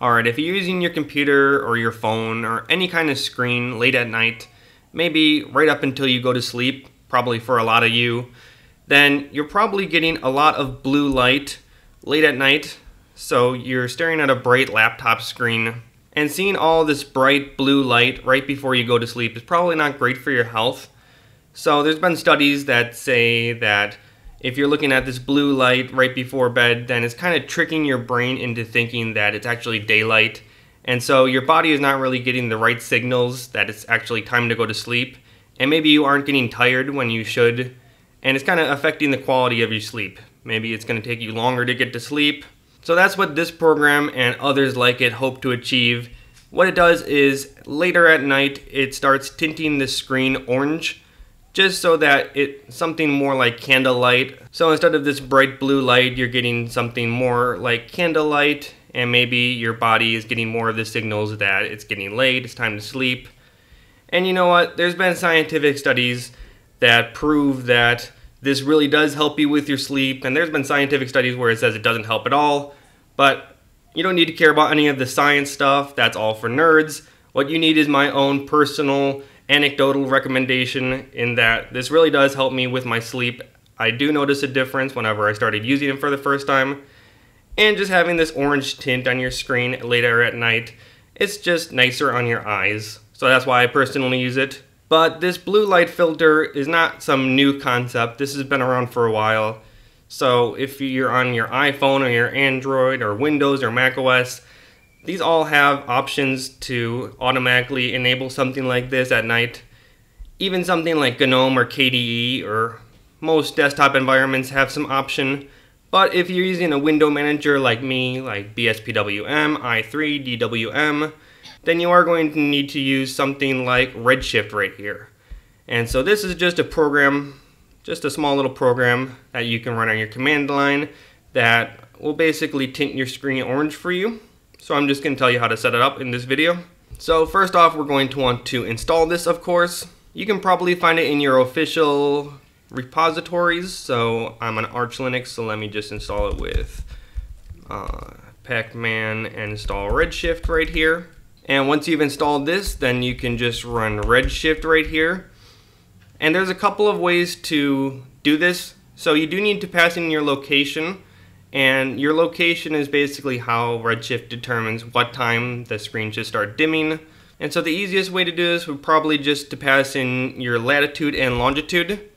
Alright, if you're using your computer or your phone or any kind of screen late at night, maybe right up until you go to sleep, probably for a lot of you, then you're probably getting a lot of blue light late at night. So you're staring at a bright laptop screen and seeing all this bright blue light right before you go to sleep is probably not great for your health. So there's been studies that say that if you're looking at this blue light right before bed, then it's kind of tricking your brain into thinking that it's actually daylight. And so your body is not really getting the right signals that it's actually time to go to sleep. And maybe you aren't getting tired when you should. And it's kind of affecting the quality of your sleep. Maybe it's going to take you longer to get to sleep. So that's what this program and others like it hope to achieve. What it does is later at night, it starts tinting the screen orange just so that it something more like candlelight. So instead of this bright blue light, you're getting something more like candlelight and maybe your body is getting more of the signals that it's getting late, it's time to sleep. And you know what? There's been scientific studies that prove that this really does help you with your sleep and there's been scientific studies where it says it doesn't help at all, but you don't need to care about any of the science stuff. That's all for nerds. What you need is my own personal anecdotal recommendation in that this really does help me with my sleep. I do notice a difference whenever I started using it for the first time. And just having this orange tint on your screen later at night, it's just nicer on your eyes. So that's why I personally use it. But this blue light filter is not some new concept. This has been around for a while. So if you're on your iPhone or your Android or Windows or Mac OS, these all have options to automatically enable something like this at night. Even something like GNOME or KDE or most desktop environments have some option. But if you're using a window manager like me, like BSPWM, i3, DWM, then you are going to need to use something like Redshift right here. And so this is just a program, just a small little program that you can run on your command line that will basically tint your screen orange for you. So I'm just going to tell you how to set it up in this video. So first off, we're going to want to install this, of course. You can probably find it in your official repositories. So I'm on Arch Linux, so let me just install it with uh, pacman and install Redshift right here. And once you've installed this, then you can just run Redshift right here. And there's a couple of ways to do this. So you do need to pass in your location. And your location is basically how Redshift determines what time the screen should start dimming. And so the easiest way to do this would probably just to pass in your latitude and longitude.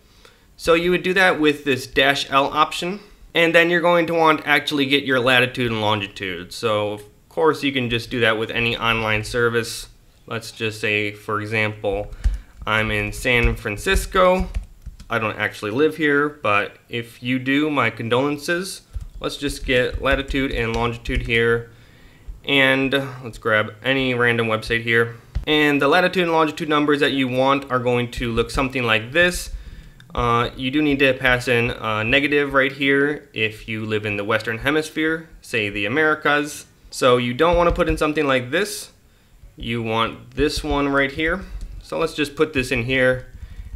So you would do that with this dash L option. And then you're going to want to actually get your latitude and longitude. So of course you can just do that with any online service. Let's just say, for example, I'm in San Francisco. I don't actually live here, but if you do, my condolences let's just get latitude and longitude here. And let's grab any random website here. And the latitude and longitude numbers that you want are going to look something like this. Uh, you do need to pass in a negative right here if you live in the western hemisphere say the Americas. So you don't want to put in something like this. You want this one right here. So let's just put this in here.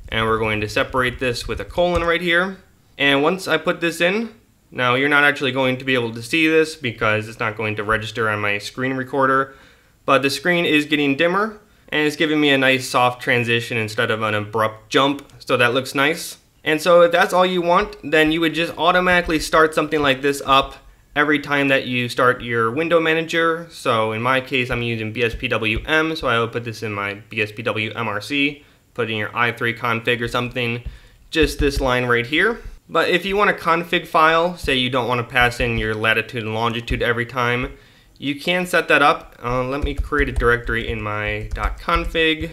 And we're going to separate this with a colon right here. And once I put this in now you're not actually going to be able to see this because it's not going to register on my screen recorder, but the screen is getting dimmer and it's giving me a nice soft transition instead of an abrupt jump, so that looks nice. And so if that's all you want, then you would just automatically start something like this up every time that you start your window manager. So in my case, I'm using BSPWM, so I will put this in my BSPWMRC, put in your i3 config or something, just this line right here. But if you want a config file, say you don't want to pass in your latitude and longitude every time, you can set that up. Uh, let me create a directory in my .config.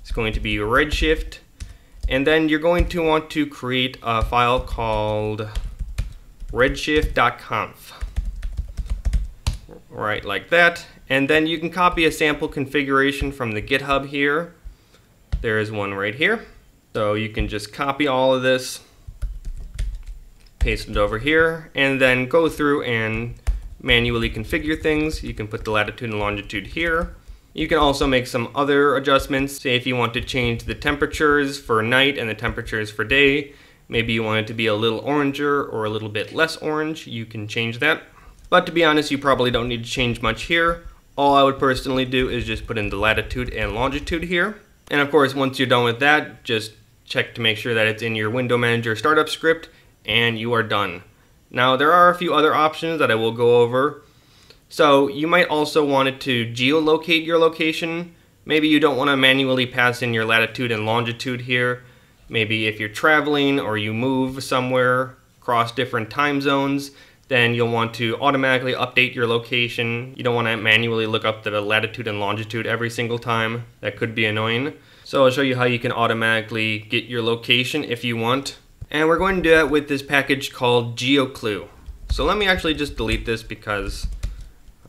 It's going to be Redshift. And then you're going to want to create a file called redshift.conf. Right, like that. And then you can copy a sample configuration from the GitHub here. There is one right here. So you can just copy all of this paste it over here, and then go through and manually configure things. You can put the latitude and longitude here. You can also make some other adjustments. Say if you want to change the temperatures for night and the temperatures for day, maybe you want it to be a little oranger or a little bit less orange, you can change that. But to be honest, you probably don't need to change much here. all I would personally do is just put in the latitude and longitude here. And of course, once you're done with that, just check to make sure that it's in your window manager startup script and you are done. Now there are a few other options that I will go over. So you might also want it to geolocate your location. Maybe you don't want to manually pass in your latitude and longitude here. Maybe if you're traveling or you move somewhere across different time zones, then you'll want to automatically update your location. You don't want to manually look up the latitude and longitude every single time. That could be annoying. So I'll show you how you can automatically get your location if you want. And we're going to do that with this package called GeoClue. So let me actually just delete this because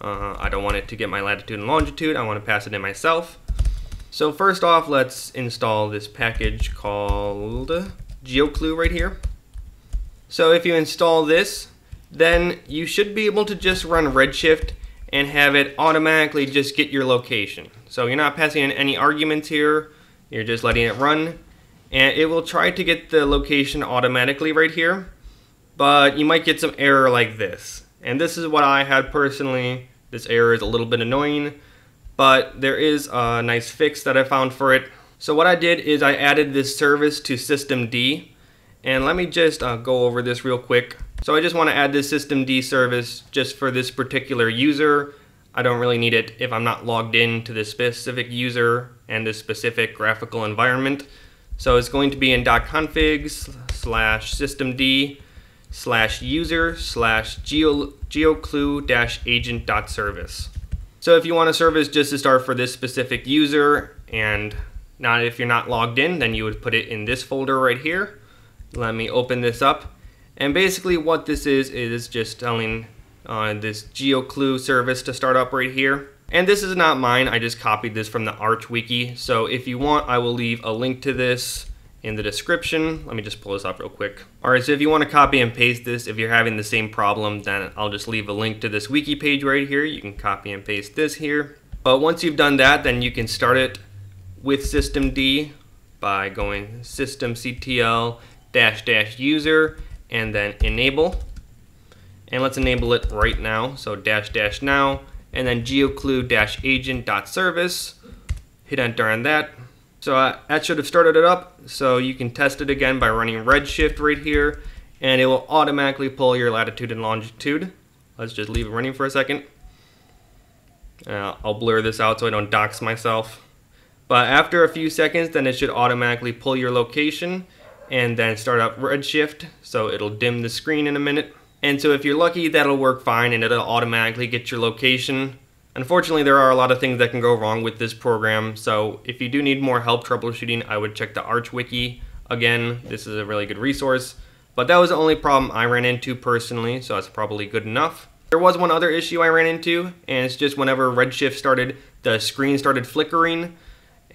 uh, I don't want it to get my latitude and longitude. I want to pass it in myself. So first off, let's install this package called GeoClue right here. So if you install this, then you should be able to just run Redshift and have it automatically just get your location. So you're not passing in any arguments here, you're just letting it run, and it will try to get the location automatically right here, but you might get some error like this. And this is what I had personally. This error is a little bit annoying, but there is a nice fix that I found for it. So what I did is I added this service to systemd, and let me just uh, go over this real quick. So I just want to add this systemd service just for this particular user. I don't really need it if I'm not logged in to this specific user and this specific graphical environment. So it's going to be in .configs slash systemd slash user slash geoclue dash agent dot service. So if you want a service just to start for this specific user and not if you're not logged in, then you would put it in this folder right here. Let me open this up. And basically what this is, is just telling uh, this GeoClue service to start up right here. And this is not mine, I just copied this from the Arch Wiki. So if you want, I will leave a link to this in the description. Let me just pull this up real quick. Alright, so if you want to copy and paste this, if you're having the same problem, then I'll just leave a link to this wiki page right here. You can copy and paste this here. But once you've done that, then you can start it with systemd by going systemctl dash dash user and then enable. And let's enable it right now. So dash dash now and then geoclue dash agent dot service. Hit enter on that. So uh, that should have started it up. So you can test it again by running Redshift right here and it will automatically pull your latitude and longitude. Let's just leave it running for a second. Uh, I'll blur this out so I don't dox myself. But after a few seconds, then it should automatically pull your location and then start up Redshift, so it'll dim the screen in a minute. And so if you're lucky, that'll work fine and it'll automatically get your location. Unfortunately, there are a lot of things that can go wrong with this program, so if you do need more help troubleshooting, I would check the Arch Wiki. Again, this is a really good resource. But that was the only problem I ran into personally, so that's probably good enough. There was one other issue I ran into, and it's just whenever Redshift started, the screen started flickering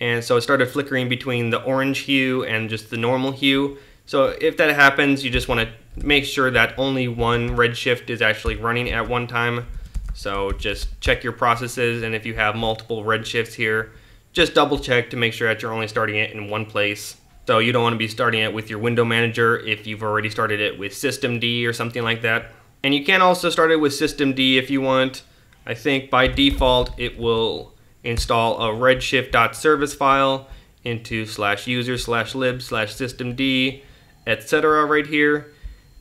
and so it started flickering between the orange hue and just the normal hue. So if that happens, you just want to make sure that only one redshift is actually running at one time. So just check your processes, and if you have multiple redshifts here, just double check to make sure that you're only starting it in one place. So you don't want to be starting it with your window manager if you've already started it with systemd or something like that. And you can also start it with systemd if you want. I think by default it will install a redshift.service file into slash user slash lib slash systemd, etc. right here.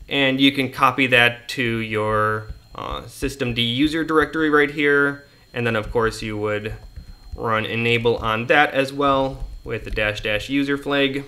And you can copy that to your uh, systemd user directory right here. And then of course you would run enable on that as well with the dash dash user flag.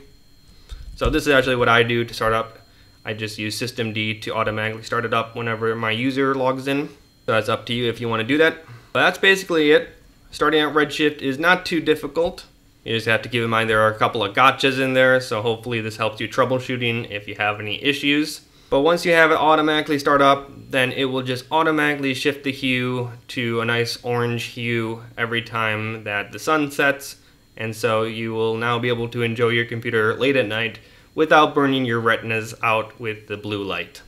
So this is actually what I do to start up. I just use systemd to automatically start it up whenever my user logs in. So that's up to you if you want to do that. But that's basically it. Starting out Redshift is not too difficult. You just have to keep in mind there are a couple of gotchas in there, so hopefully this helps you troubleshooting if you have any issues. But once you have it automatically start up, then it will just automatically shift the hue to a nice orange hue every time that the sun sets. And so you will now be able to enjoy your computer late at night without burning your retinas out with the blue light.